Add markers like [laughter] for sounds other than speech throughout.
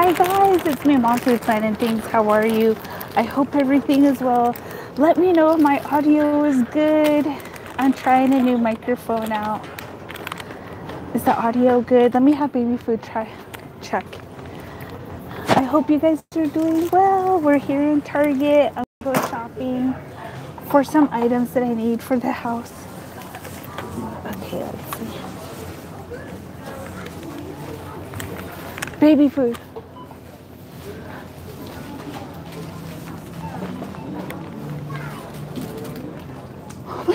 Hi guys, it's me, Food Plant and Things. How are you? I hope everything is well. Let me know if my audio is good. I'm trying a new microphone out. Is the audio good? Let me have baby food try check. I hope you guys are doing well. We're here in Target. I'm going shopping for some items that I need for the house. Okay, let's see. Baby food.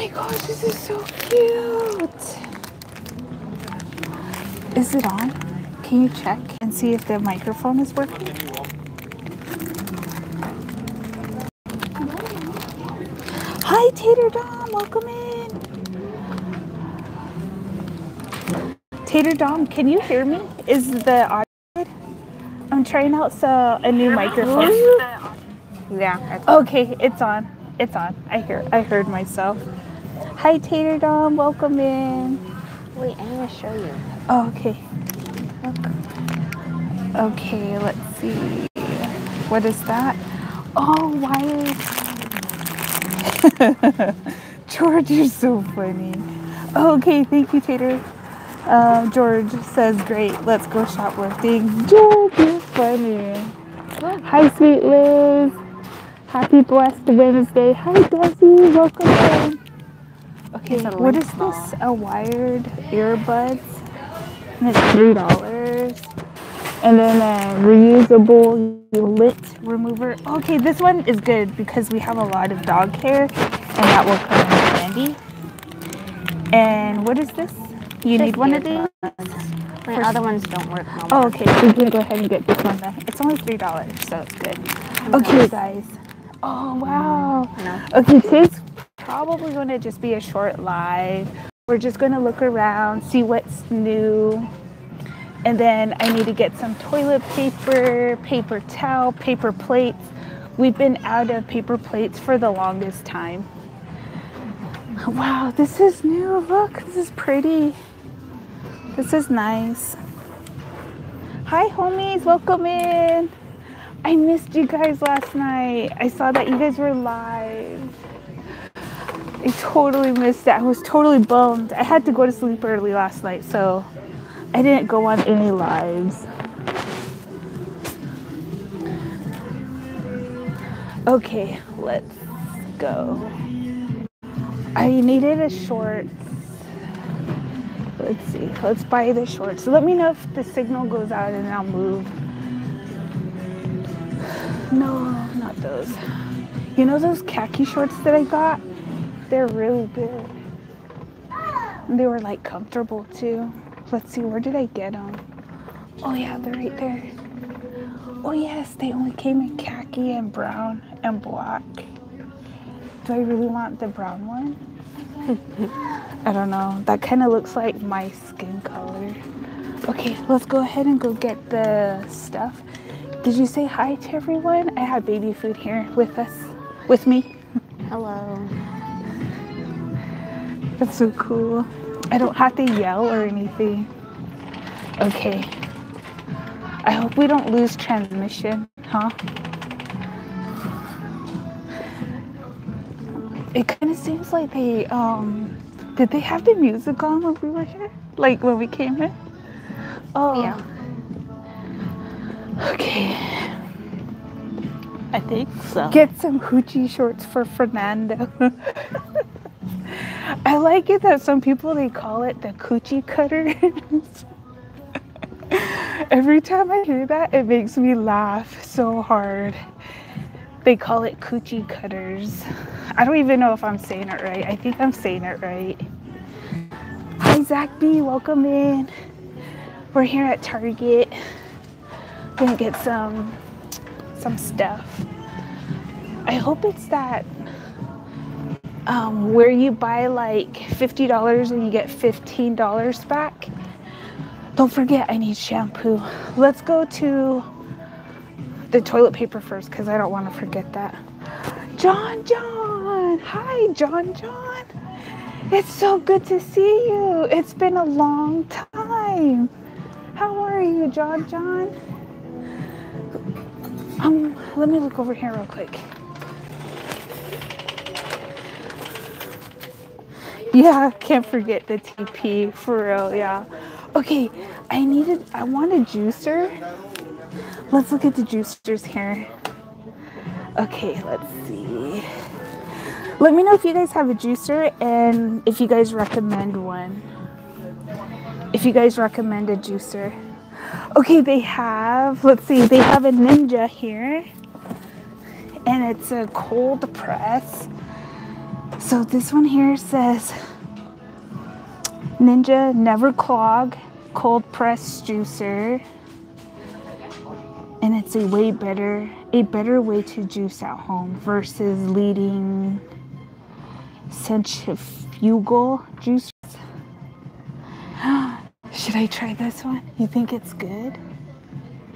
My gosh, this is so cute. Is it on? Can you check and see if the microphone is working? Hi, Tater Dom. Welcome in. Tater Dom, can you hear me? Is the audio good? I'm trying out so, a new microphone. Yeah. Okay, it's on. It's on. I hear. I heard myself. Hi, Tater Dom. Welcome in. Wait, I'm gonna show you. Oh, okay. Okay, let's see. What is that? Oh, wires. [laughs] George, you're so funny. Okay, thank you, Tater. Um, George says, great, let's go shoplifting. George, you're funny. Hi, sweet Liz. Happy blessed Wednesday. Hi, Desi. Welcome in. Okay, a what is this? A wired earbuds. And it's three dollars. And then a reusable lit remover. Okay, this one is good because we have a lot of dog hair, and that will come in handy. And what is this? You need one of these? My other ones don't work no Oh, okay. So you can go ahead and get this one then. It's only three dollars, so it's good. Okay, guys. Oh wow. No. Okay, today's probably going to just be a short live. We're just going to look around, see what's new. And then I need to get some toilet paper, paper towel, paper plates. We've been out of paper plates for the longest time. Wow, this is new. Look, this is pretty. This is nice. Hi, homies. Welcome in. I missed you guys last night. I saw that you guys were live. I totally missed it. I was totally bummed. I had to go to sleep early last night, so I didn't go on any lives. Okay, let's go. I needed a short. Let's see. Let's buy the shorts. Let me know if the signal goes out and I'll move. No, not those. You know those khaki shorts that I got? They're really good. They were like comfortable too. Let's see, where did I get them? Oh yeah, they're right there. Oh yes, they only came in khaki and brown and black. Do I really want the brown one? [laughs] I don't know. That kind of looks like my skin color. Okay, let's go ahead and go get the stuff. Did you say hi to everyone? I have baby food here with us, with me. Hello. That's so cool. I don't have to yell or anything. Okay. I hope we don't lose transmission, huh? It kind of seems like they, um, did they have the music on when we were here? Like when we came in? Oh, Yeah. Okay. I think so. Get some hoochie shorts for Fernando. [laughs] I like it that some people they call it the coochie cutters. [laughs] Every time I hear that, it makes me laugh so hard. They call it coochie cutters. I don't even know if I'm saying it right. I think I'm saying it right. Hi, Zach B. Welcome in. We're here at Target. Gonna get some some stuff. I hope it's that um, where you buy like $50 and you get $15 back. Don't forget, I need shampoo. Let's go to the toilet paper first because I don't want to forget that. John, John. Hi, John, John. It's so good to see you. It's been a long time. How are you, John, John? Um, let me look over here real quick. Yeah, can't forget the TP for real. Yeah. Okay, I needed. I want a juicer. Let's look at the juicers here. Okay, let's see. Let me know if you guys have a juicer and if you guys recommend one. If you guys recommend a juicer. Okay, they have, let's see, they have a Ninja here. And it's a cold press. So this one here says Ninja Never Clog Cold Press Juicer. And it's a way better, a better way to juice at home versus leading centrifugal juice. [gasps] Should I try this one? You think it's good?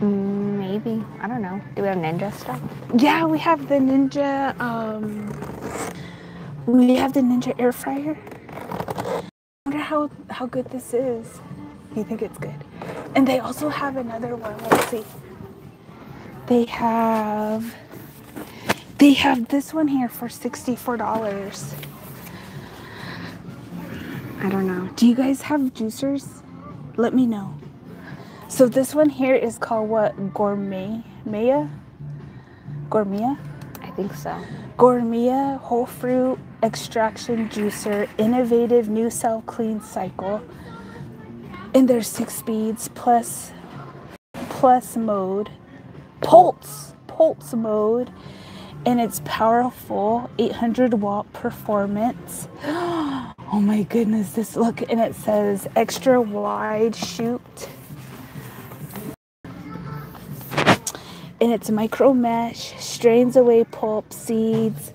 Maybe. I don't know. Do we have ninja stuff? Yeah, we have the Ninja. Um, we have the Ninja air fryer. I wonder how how good this is. You think it's good? And they also have another one. Let's see. They have they have this one here for sixty four dollars. I don't know. Do you guys have juicers? Let me know. So this one here is called what? Gourmet Maya? Gourmet? Think so. Gourmet whole fruit extraction juicer, innovative new cell clean cycle. And there's six speeds plus plus mode, pulse pulse mode, and it's powerful 800 watt performance. [gasps] Oh my goodness, this look and it says extra wide shoot. And it's micro mesh, strains away pulp, seeds.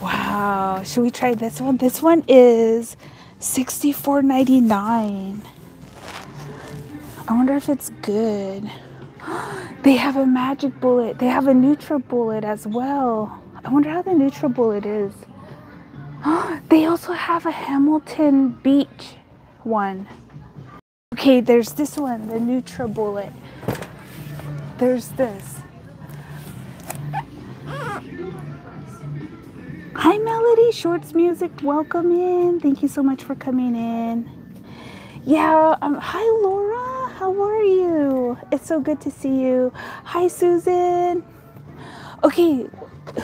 Wow, should we try this one? This one is $64.99. I wonder if it's good. [gasps] They have a magic bullet. They have a NutriBullet as well. I wonder how the NutriBullet is. [gasps] they also have a Hamilton Beach one. Okay, there's this one, the NutriBullet. There's this. Hi, Melody Shorts Music. Welcome in. Thank you so much for coming in. Yeah, um, hi, Laura. How are you? It's so good to see you. Hi, Susan. Okay,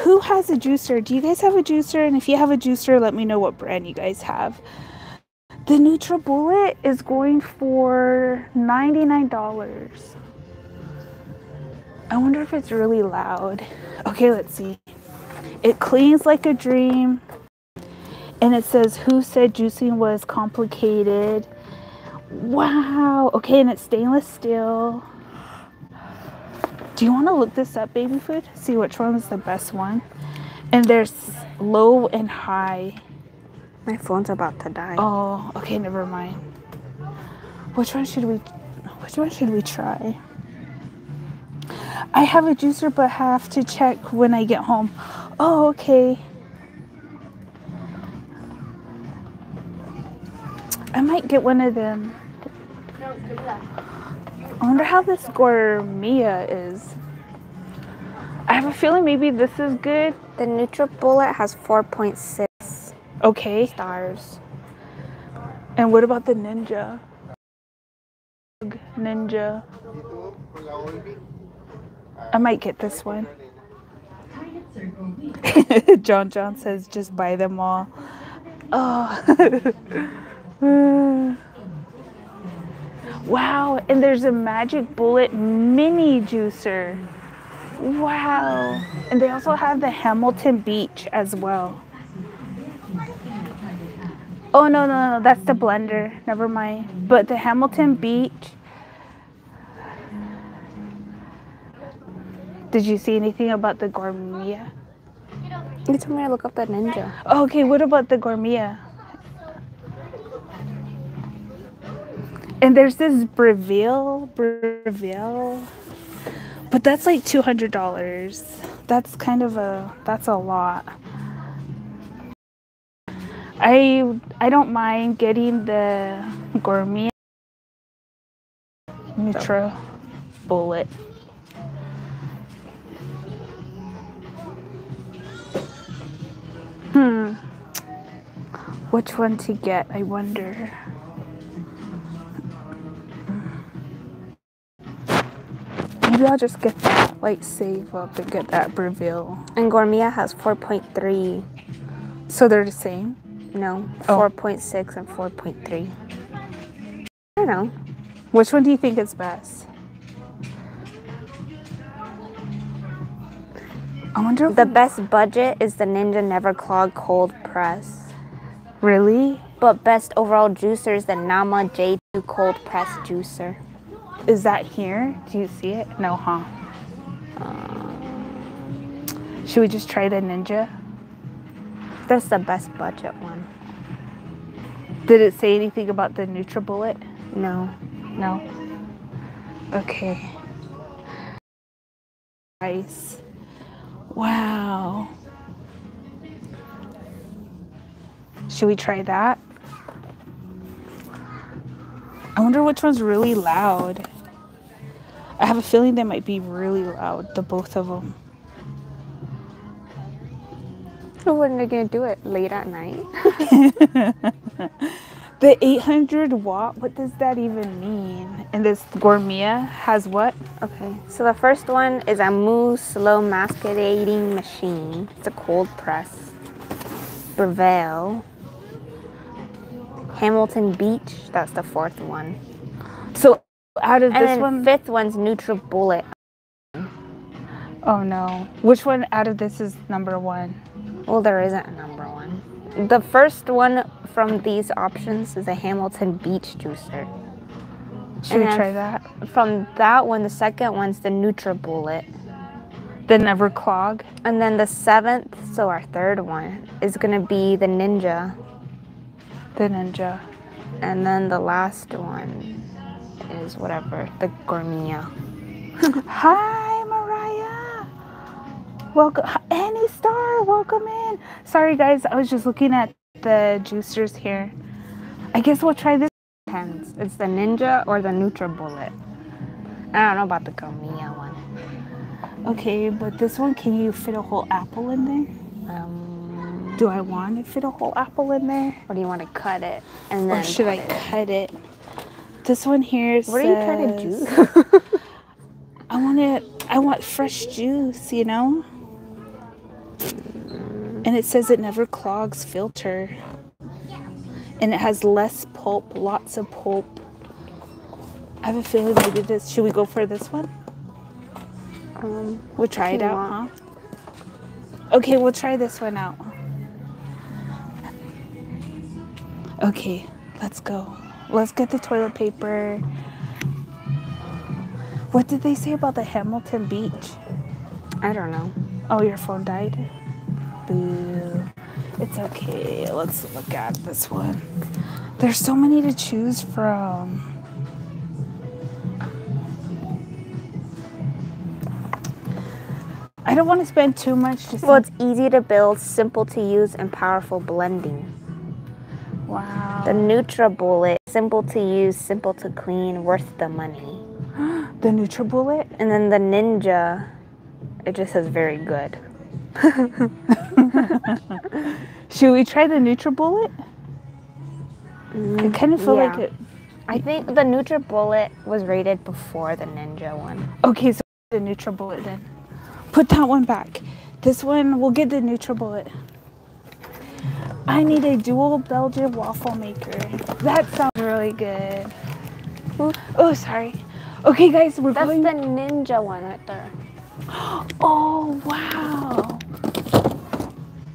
who has a juicer? Do you guys have a juicer? And if you have a juicer, let me know what brand you guys have. The NutriBullet is going for $99. I wonder if it's really loud. Okay, let's see. It cleans like a dream. And it says, Who said juicing was complicated? Wow. Okay, and it's stainless steel. Do you want to look this up, baby food? See which one is the best one. And there's low and high. My phone's about to die. Oh, okay, never mind. Which one should we which one should we try? I have a juicer but have to check when I get home. Oh, okay. I might get one of them. I wonder how this gourmet is. I have a feeling maybe this is good. The NutriBullet has 4.6 Okay. stars. And what about the ninja? Ninja. I might get this one. [laughs] John John says just buy them all. Oh. [laughs] wow, and there's a Magic Bullet mini juicer. Wow. And they also have the Hamilton Beach as well. Oh no no no, that's the blender. Never mind. But the Hamilton Beach. Did you see anything about the gourmet? You told me to look up the ninja. Oh, okay, what about the gourmet? And there's this Breville, Breville, but that's like two hundred dollars. That's kind of a that's a lot. I I don't mind getting the gourmet Nutro. bullet. Hmm. Which one to get, I wonder. Maybe I'll just get that, like save up and get that Breville. And Gourmet has 4.3. So they're the same? No, Oh. 4.6 and 4.3. I don't know. Which one do you think is best? I wonder The best budget is the Ninja Never Clog Cold Press. really But best overall juicer is the Nama J2 Cold Press Juicer. is that here. Do you see it? No, huh? Um, Should we just try the Ninja? That's the best budget one. Did it say anything about the NutriBullet? No. No. Okay. Nice. Wow. Should we try that? I wonder which one's really loud. I have a feeling they might be really loud, the both of them. So when are they gonna do it? Late at night? [laughs] The 800 watt, what does that even mean? And this Gourmia has what? Okay, so the first one is a Moose Slow Masticating Machine. It's a cold press. Breville. Hamilton Beach, that's the fourth one. So out of And this one, fifth one's NutriBullet. oh no. Which one out of this is number one? Well, there isn't a number one. The first one from these options is a Hamilton Beach juicer. Should And we try that? From that one, the second one's the NutriBullet. The Never Clog. And then the seventh, so our third one, is gonna be the Ninja. The Ninja. And then the last one is whatever, the Gourmet. [laughs] Hi. Welcome, Annie Star. Welcome in. Sorry, guys. I was just looking at the juicers here. I guess we'll try this. Depends. It's the Ninja or the NutriBullet. I don't know about the Gourmet one. Okay, but this one, can you fit a whole apple in there? Um, Do I want to fit a whole apple in there? or do you want to cut it and then Or should I it- cut it? This one here What are you trying to says- do? [laughs] I want it. I want fresh juice, you know. And it says it never clogs filter. And it has less pulp, lots of pulp. I have a feeling maybe this. Should we go for this one? um, We'll try it out, want. huh? Okay, we'll try this one out. Okay, let's go. Let's get the toilet paper. What did they say about the Hamilton Beach? I don't know. Oh, your phone died? Boo. It's okay. Let's look at this one. There's so many to choose from. I don't want to spend too much just Well, it's easy to build, simple to use, and powerful blending. wow. The NutriBullet, simple to use, simple to clean, worth the money. [gasps] The NutriBullet? And then the Ninja, it just says very good. [laughs] [laughs] Should we try the NutriBullet? I mm, kind of feel like it. I think the NutriBullet was rated before the Ninja one. Okay, so the NutriBullet then. Put that one back. This one, we'll get the NutriBullet. I need a dual Belgian waffle maker. That sounds really good. Ooh, Oh, sorry. Okay, guys, we're That's going. the Ninja one right there. [gasps] Oh, wow.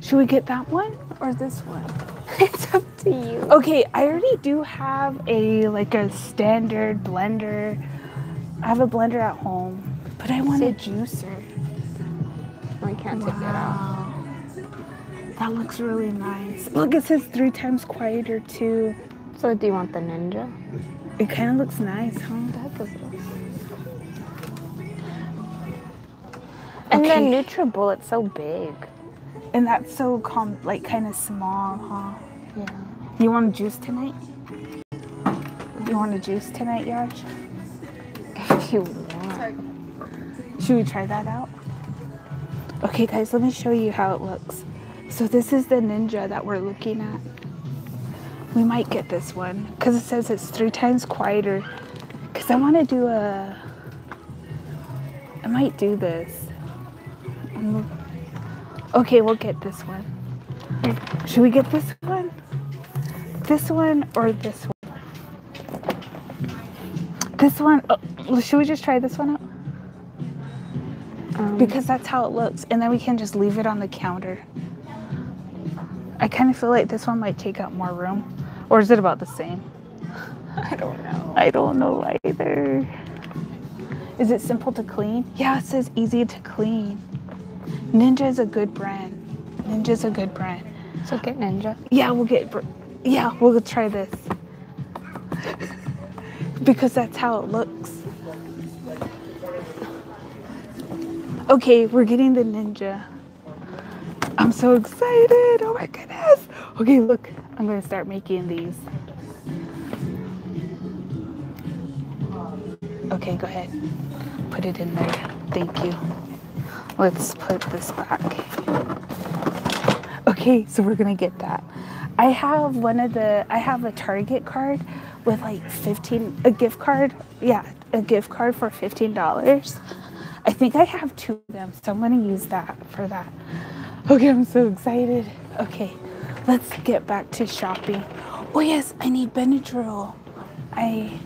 Should we get that one or this one? [laughs] it's up to you. Okay, I already do have a like a standard blender. I have a blender at home, but I want a juicer. I can't take it out. Wow. That looks really nice. Look, it says three times quieter too. So do you want the Ninja? It kind of looks nice, huh? And Okay. the NutriBullet's so big. And that's so com like kind of small, huh? Yeah. You want a juice tonight? You want a juice tonight, Yaj? If you want. Should we try that out? Okay, guys, let me show you how it looks. So this is the Ninja that we're looking at. We might get this one because it says it's three times quieter. Because I want to do a... I might do this. Okay, we'll get this one. Should we get this one? This one or this one? This one. Oh, should we just try this one out? Um, Because that's how it looks. And then we can just leave it on the counter. I kind of feel like this one might take up more room. Or is it about the same? [laughs] I don't know. I don't know either. Is it simple to clean? Yeah, it says easy to clean. Ninja is a good brand. Ninja's a good brand. So get Ninja. Yeah, we'll get. Yeah, we'll try this. because that's how it looks. Okay, we're getting the ninja. I'm so excited. Oh my goodness. Okay, look, I'm going to start making these. Okay, go ahead. Put it in there. Thank you. Let's put this back. Okay, so we're gonna get that. I have one of the, I have a Target card with like 15, a gift card. Yeah, a gift card for $15. I think I have two of them, so I'm gonna use that for that. Okay, I'm so excited. Okay, let's get back to shopping. Oh yes, I need Benadryl. I,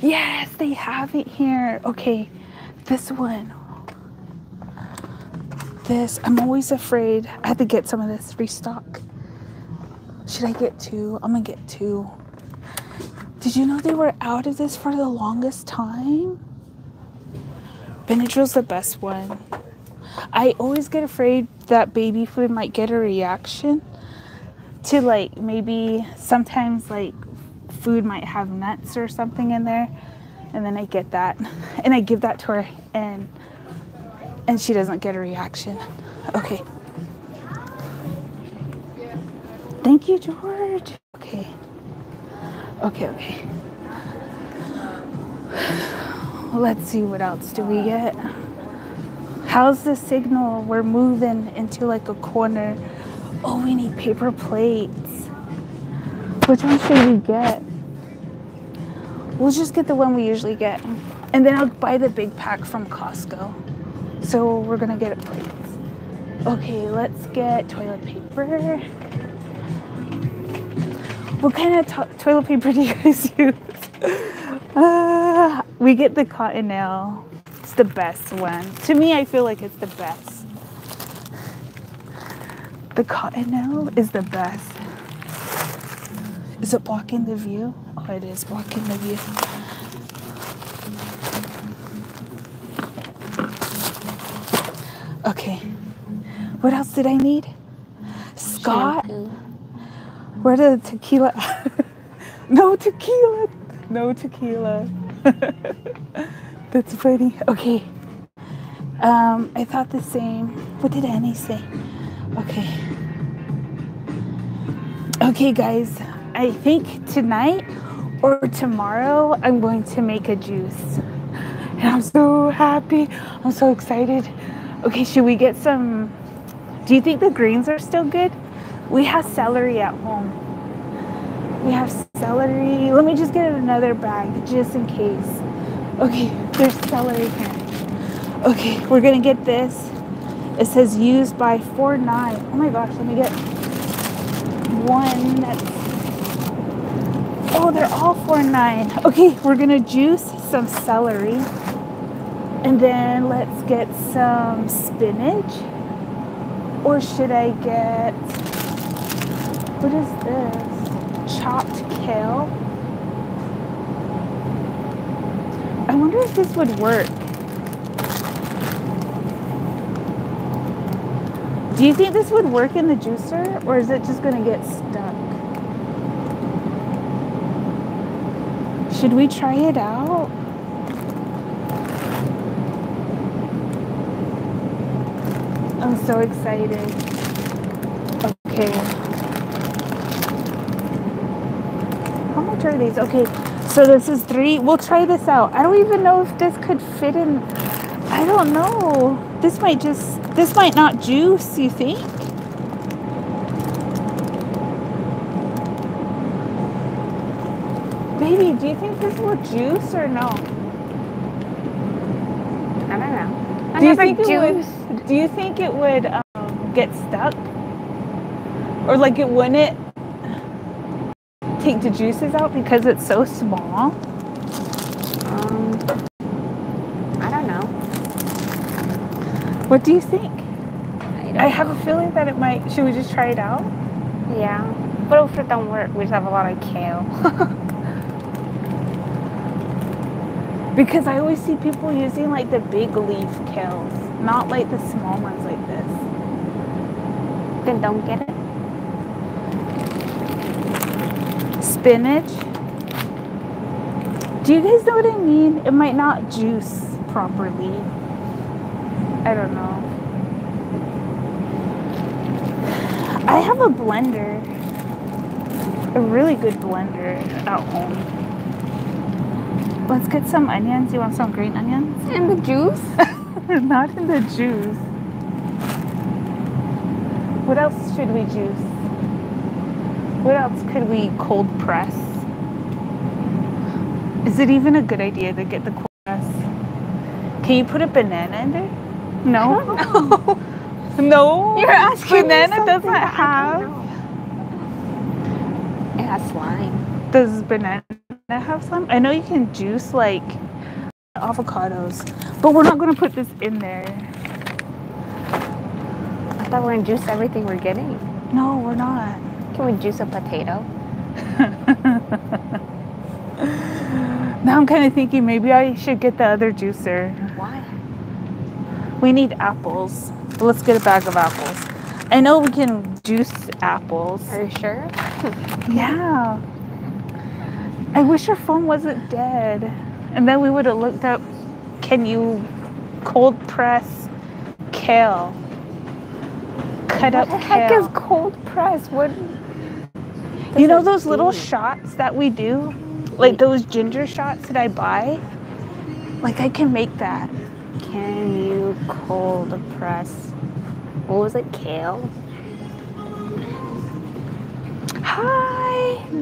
yes, they have it here. Okay, this one this. I'm always afraid. I had to get some of this restock. Should I get two? I'm gonna get two. Did you know they were out of this for the longest time? Benadryl's the best one. I always get afraid that baby food might get a reaction to like maybe sometimes like food might have nuts or something in there and then I get that and I give that to her and and she doesn't get a reaction. Okay. Thank you, George. Okay. Okay, okay. Let's see what else do we get. How's the signal? We're moving into like a corner. Oh, we need paper plates. Which one should we get? We'll just get the one we usually get. And then I'll buy the big pack from Costco. So we're gonna get plates. Okay, let's get toilet paper. What kind of to- toilet paper [laughs] do you guys use? Uh, we get the Cottonelle. It's the best one. To me, I feel like it's the best. The Cottonelle is the best. Is it blocking the view? It is blocking the view. Okay. What else did I need? Scott? Shampoo. Where did the tequila? [laughs] no tequila. No tequila. [laughs] That's funny. Okay. Um, I thought the same. What did Annie say? Okay. Okay, guys. I think tonight or tomorrow I'm going to make a juice. And I'm so happy. I'm so excited. Okay, should we get some? Do you think the greens are still good? We have celery at home. We have celery. Let me just get another bag just in case. Okay, there's celery here. Okay, we're gonna get this. It says used by 4 9. Oh my gosh, let me get one that's. Oh, they're all 4 9. Okay, we're gonna juice some celery. And then let's get some spinach. Or should I get. What is this? Chopped kale. I wonder if this would work. Do you think this would work in the juicer or is it just to get stuck? Should we try it out? I'm so excited. Okay. How much are these? Okay, So this is three. We'll try this out. I don't even know if this could fit in. I don't know. This might just, this might not juice, you think? Baby, do you think this will juice or no? I don't know. I do you think it juice. would, do you think it would um, get stuck? Or like it wouldn't take the juices out because it's so small? Um, I don't know. What do you think? I, don't I have a feeling that it might. Should we just try it out? Yeah. But if it don't work, we just have a lot of kale. [laughs] Because I always see people using like the big leaf kales, not like the small ones like this. then don't get it. Spinach. Do you guys know what I mean? It might not juice properly. I don't know. I have a blender, a really good blender at home. Let's get some onions. You want some green onions? [laughs] In the juice? [laughs] Not in the juice. What else should we juice? What else could we cold press? Is it even a good idea to get the cold press? Can you put a banana in there? No. [laughs] no. You're asking banana doesn't have. It has slime. Does banana have some? I know you can juice like avocados, but we're not going to put this in there. I thought we are gonna juice everything we're getting. No, we're not. Can we juice a potato? [laughs] Now I'm kind of thinking maybe I should get the other juicer. Why? We need apples. Let's get a bag of apples. I know we can juice apples. Are you sure? [laughs] Yeah. I wish your phone wasn't dead. And then we would have looked up can you cold press kale? Cut What up the heck kale. is cold press? What? you know those little shots that we do? Like those ginger shots that I buy? Like I can make that. Can you cold press? What was it? Kale? Hi.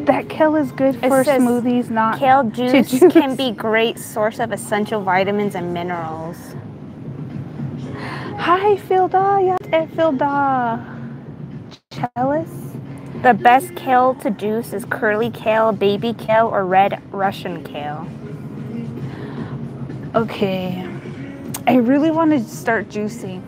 That kale is good It for smoothies, not Kale juice, [laughs] juice. can be great source of essential vitamins and minerals. Hi, Filda. Yes, eh, Filda. Chalice. The best kale to juice is curly kale, baby kale, or red Russian kale. Okay. I really want to start juicing.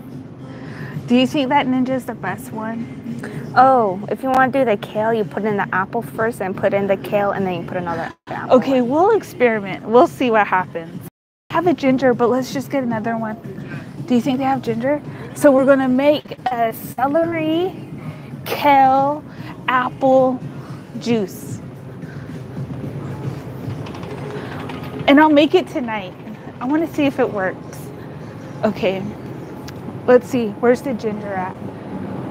Do you think that ninja is the best one? Oh, if you want to do the kale, you put in the apple first and put in the kale and then you put another apple. Okay, we'll experiment. We'll see what happens. I have a ginger, but let's just get another one. Do you think they have ginger? So we're gonna make a celery, kale, apple juice. And I'll make it tonight. I want to see if it works. Okay. Let's see. Where's the ginger at?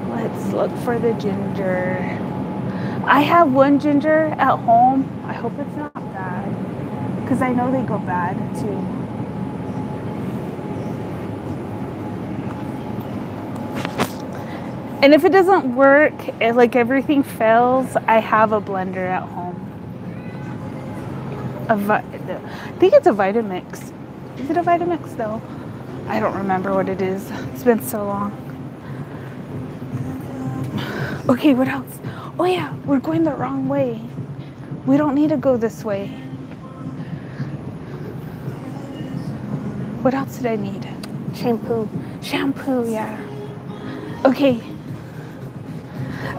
Let's look for the ginger. I have one ginger at home. I hope it's not bad. Because I know they go bad too. And if it doesn't work, if like everything fails, I have a blender at home. A I think it's a Vitamix. Is it a Vitamix though? I don't remember what it is. It's been so long. Okay, what else? Oh yeah, we're going the wrong way. We don't need to go this way. What else did I need? Shampoo. Shampoo, yeah. Okay.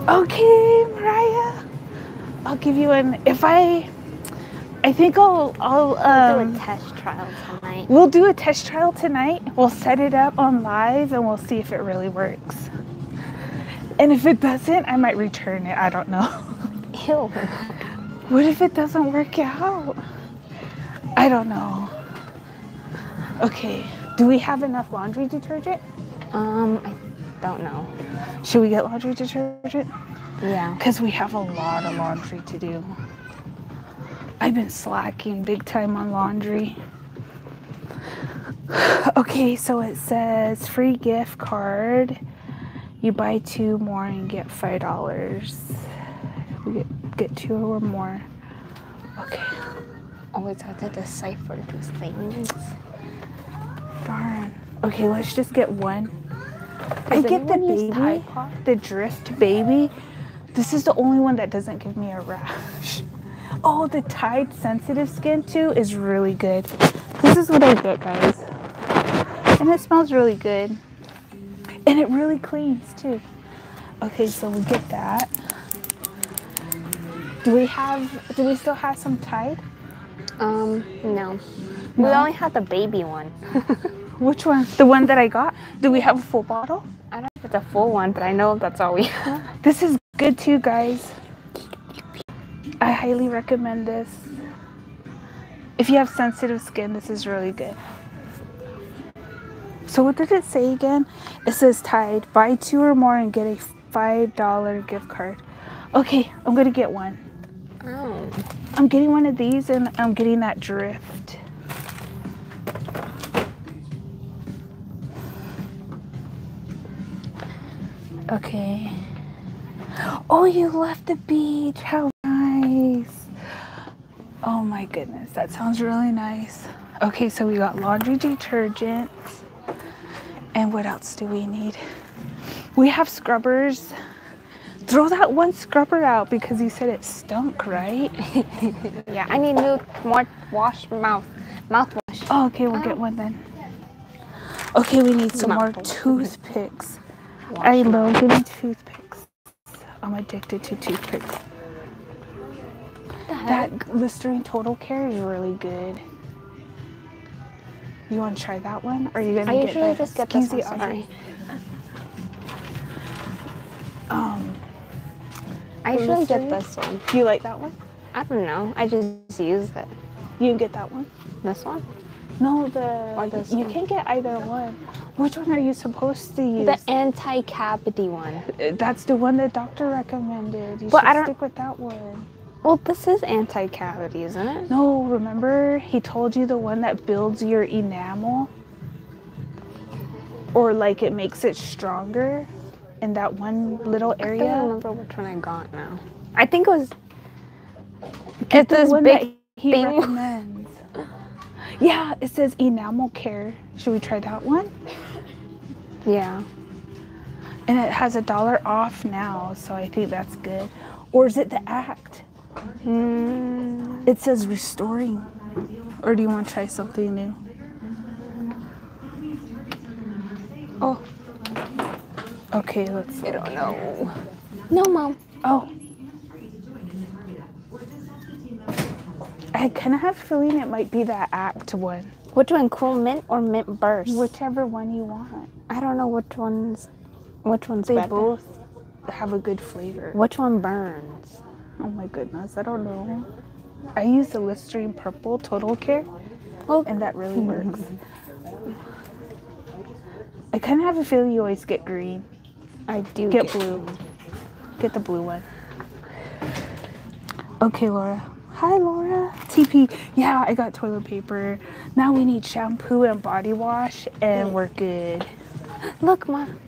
Okay, Mariah. I'll give you an if I I think I'll I'll um do a test trial tonight. We'll do a test trial tonight. We'll set it up on live and we'll see if it really works. And if it doesn't, I might return it. I don't know. [laughs] Ew. What if it doesn't work out? I don't know. Okay. Do we have enough laundry detergent? Um, I don't know. Should we get laundry detergent? Yeah. Because we have a lot of laundry to do. I've been slacking big time on laundry. Okay, so it says free gift card. You buy two more and get five dollars. We get, get two or more. Okay, Always have to decipher these things. darn. Okay, let's just get one. I get the anyone use Tide baby, the Dreft baby. This is the only one that doesn't give me a rash. [laughs] Oh, the Tide sensitive skin too is really good. This is what I get, guys. And it smells really good. And it really cleans too. Okay, so we get that. Do we have, do we still have some Tide? Um, no. We only had the baby one. [laughs] Which one? The one that I got? Do we have a full bottle? I don't know if it's a full one, but I know that's all we have. This is good too, guys. I highly recommend this. If you have sensitive skin, this is really good. So what did it say again? It says Tide. Buy two or more and get a five dollar gift card. Okay, I'm gonna get one. Oh. I'm getting one of these and I'm getting that Dreft. Okay. Oh, you left the beach. How. Oh my goodness, that sounds really nice. Okay, so we got laundry detergent. And what else do we need? We have scrubbers. Throw that one scrubber out because you said it stunk, right? [laughs] Yeah, I need new more wash mouth mouthwash. Oh, okay, we'll get one then. Okay, we need some more toothpicks. Wash I love getting toothpicks. I'm addicted to toothpicks. That Listerine Total Care is really good. You want to try that one? Or are you gonna I get usually just get this one. Sorry. Um, I usually get this one. do you like that one? I don't know. I just use it. You can get that one. This one? No, the this you one? can get either one. Which one are you supposed to use? The anti-cavity one. That's the one the doctor recommended. You But should I don't- stick with that one. Well, this is anti-cavity, isn't it? No, remember he told you the one that builds your enamel? Or like it makes it stronger in that one little area? I don't remember which one I got now. I think it was. Get It's this big he thing. [laughs] recommends. Yeah, it says enamel care. Should we try that one? Yeah. And it has a dollar off now, so I think that's good. Or is it the act? Mm, It says restoring. Or do you want to try something new? oh, Okay, let's. I don't know. No, mom. Oh. I kind of have a feeling it might be that act one. Which one, Cool Mint or Mint Burst? Whichever one you want. I don't know which one's. Which one's They better. both have a good flavor. Which one burns? Oh my goodness, I don't know. I use the Listerine Purple Total Care, Well, and that really works. I kind of have a feeling you always get green. I do Get blue. Get the blue one. Okay, Laura. Hi, Laura. TP. Yeah, I got toilet paper. Now we need shampoo and body wash, and we're good. Look, mom.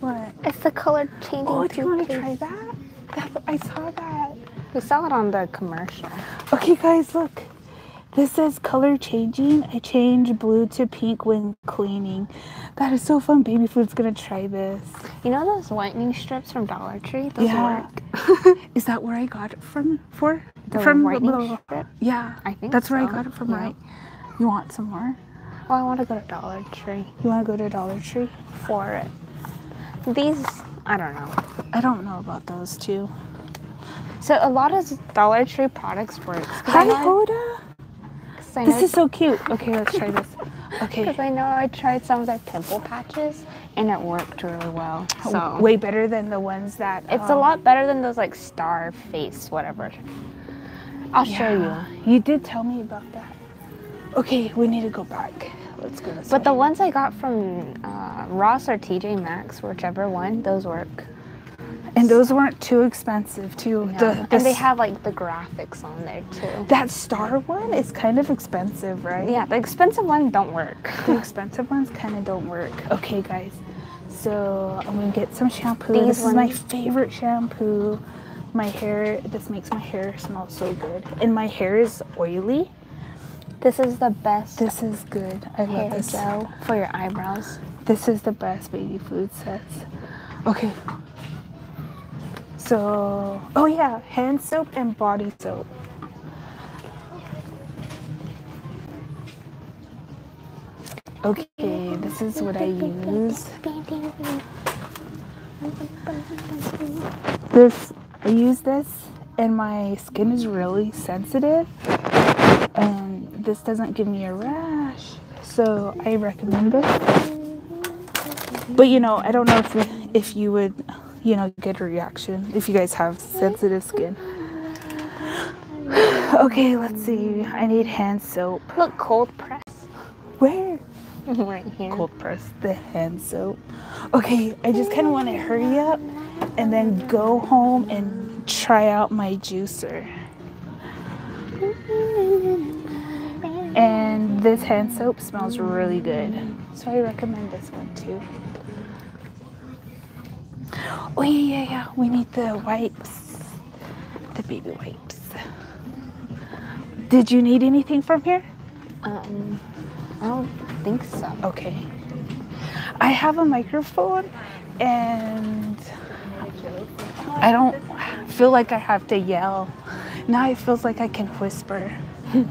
What? It's the color changing. Oh, do you want to try that? That? I saw that. We saw it on the commercial. Okay, guys, look. This says color changing. I change blue to pink when cleaning. That is so fun. Baby Food's gonna try this. You know those whitening strips from Dollar Tree? Those Yeah. work. [laughs] Is that where I got it from? For The from whitening strip? Yeah, I think that's where I got it from. yeah. Right? You want some more? Oh, I want to go to Dollar Tree You want to go to Dollar Tree? for it. These, I don't know. I don't know about those two. So a lot of Dollar Tree products work. Hi, Hoda. This is so cute. Okay, let's try this. Okay, Because I know I tried some of their pimple patches and it worked really well. So way better than the ones that. it's a um, lot better than those like star face, whatever. I'll show you. You did tell me about that. Okay, we need to go back. Let's go But the ones I got from uh, Ross or TJ Maxx, whichever one, those work. And those weren't too expensive too. No. The, the and they have like the graphics on there too. that star one is kind of expensive, right? Yeah, the expensive ones don't work. The expensive ones kind of don't work. Okay, guys. So I'm gonna get some shampoo. These this is my favorite shampoo. My hair. This makes my hair smell so good, and my hair is oily. This is the best This is good. I love this. gel for your eyebrows. This is the best baby food sets. Okay. So, oh yeah, hand soap and body soap. Okay, this is what I use. This I use this and my skin is really sensitive and this doesn't give me a rash. So, I recommend this. But you know, I don't know if if you would, you know, get a reaction if you guys have sensitive skin. [sighs] Okay, let's see. I need hand soap. Look, cold press Where? [laughs] right here. Cold press the hand soap. Okay, I just kind of want to hurry up and then go home and try out my juicer. This hand soap smells really good. So I recommend this one too. Oh yeah, yeah, yeah. We need the wipes. The baby wipes. Did you need anything from here? Um, I don't think so. Okay. I have a microphone and I don't feel like I have to yell. Now it feels like I can whisper. [laughs]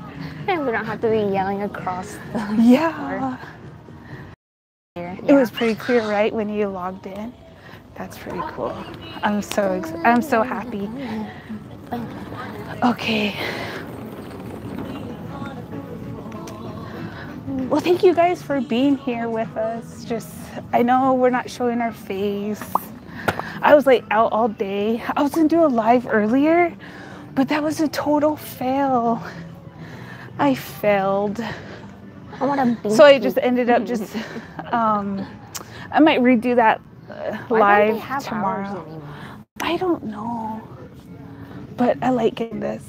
And we don't have to be yelling across the [laughs] Yeah. here. It was pretty clear, right, when you logged in? That's pretty cool. I'm so I'm so happy. Okay. Well, thank you guys for being here with us. Just I know we're not showing our face. I was like out all day. I was gonna do a live earlier, but that was a total fail. I failed. I want to So I just ended up just [laughs] um I might redo that uh, Why don't they live tomorrow. I don't know. But I like getting this.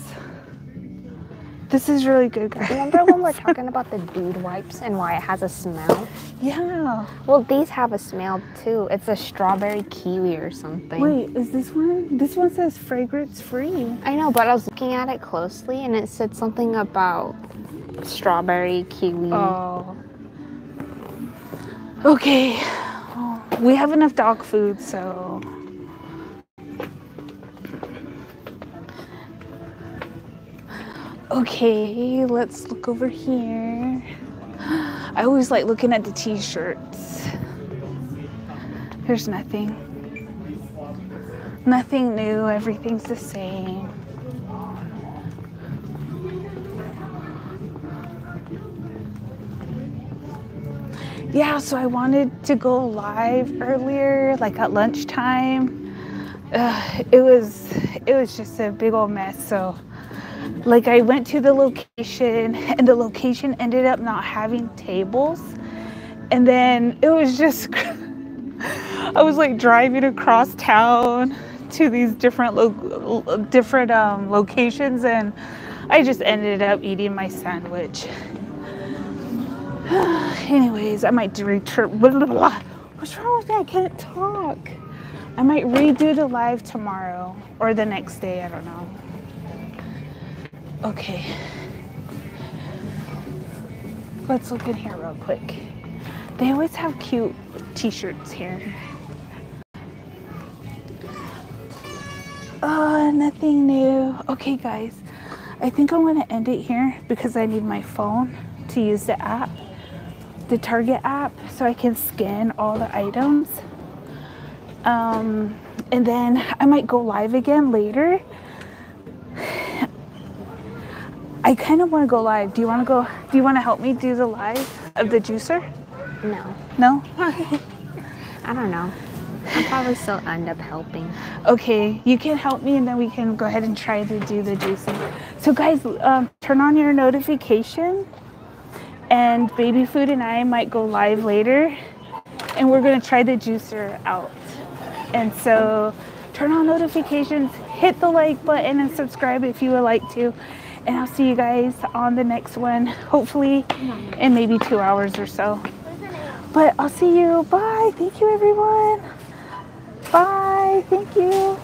This is really good, guys. Remember when we're talking about the dude wipes and why it has a smell? Yeah. Well, these have a smell too. It's a strawberry kiwi or something. Wait, is this one? This one says fragrance free. I know, but I was looking at it closely and it said something about strawberry kiwi. Oh. Okay. We have enough dog food, so. Okay, let's look over here. I always like looking at the t shirts. There's nothing. Nothing new, everything's the same. Yeah, so I wanted to go live earlier, like at lunchtime. Uh, it was it was just a big old mess. So, like, I went to the location, and the location ended up not having tables, and then it was just [laughs] I was like driving across town to these different lo- different um, locations, and I just ended up eating my sandwich. [sighs] Anyways, I might return. What's wrong with me? I can't talk. I might redo the live tomorrow or the next day. I don't know. Okay. Let's look in here real quick. They always have cute t shirts here. Oh, nothing new. Okay, guys. I think I'm going to end it here because I need my phone to use the app, the Target app, so I can scan all the items. Um, and then I might go live again later. I kind of want to go live. Do you want to go? Do you want to help me do the live of the juicer? No, No? [laughs] I don't know. I'll probably still end up helping. Okay, you can help me and then we can go ahead and try to do the juicing. So, guys, um, turn on your notification, and Baby Food and I might go live later, and we're gonna try the juicer out. And so, turn on notifications, hit the like button, and subscribe if you would like to. And I'll see you guys on the next one, hopefully in maybe two hours or so. But I'll see you. Bye. Thank you, everyone. Bye. Thank you.